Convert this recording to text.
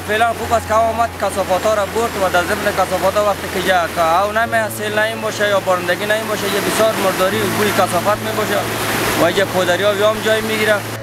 فعلا خوب است که آمد کسافات ها را برد و در ضمن کسافات ها وقتی که یا او نمی سیل نیم باشه یا بارندگی نمی باشه یه بسیار مرداری و گوی کسافت می باشه و یه پودری ها هم جای می‌گیره.